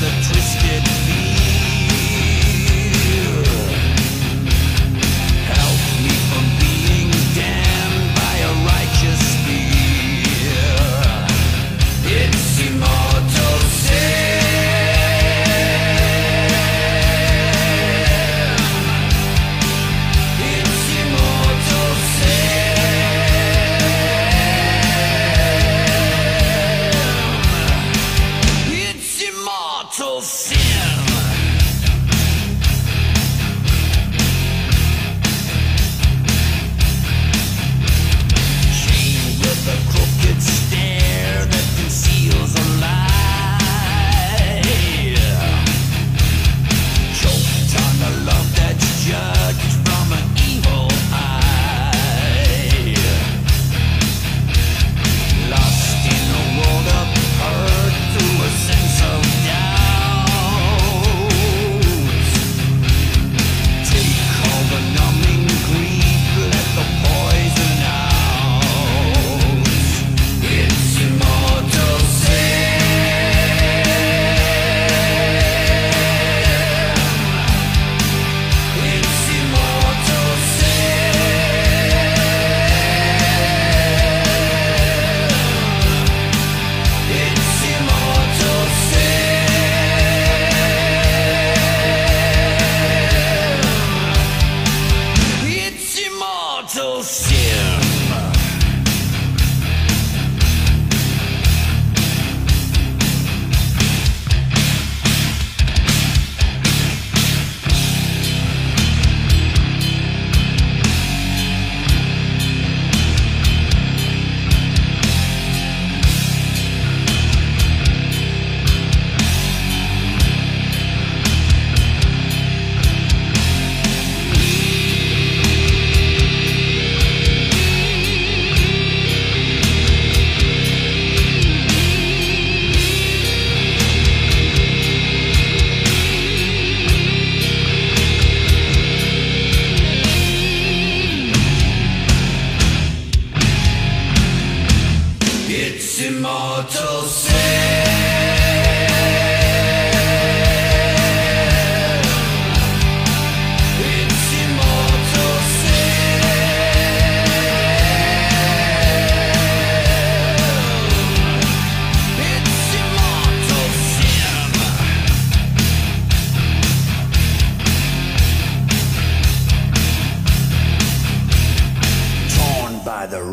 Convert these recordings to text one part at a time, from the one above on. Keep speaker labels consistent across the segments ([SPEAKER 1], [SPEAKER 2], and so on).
[SPEAKER 1] the tree. Bullshit.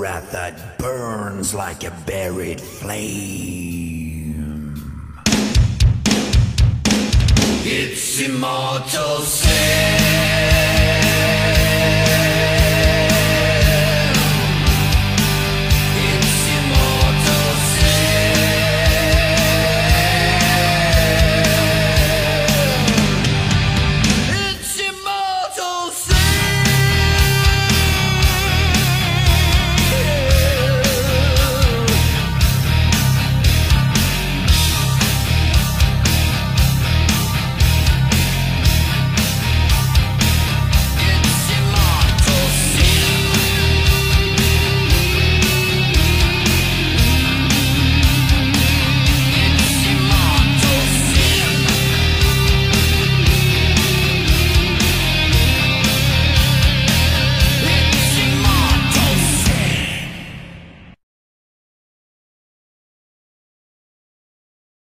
[SPEAKER 1] wrath that burns like a buried flame. It's immortal sin.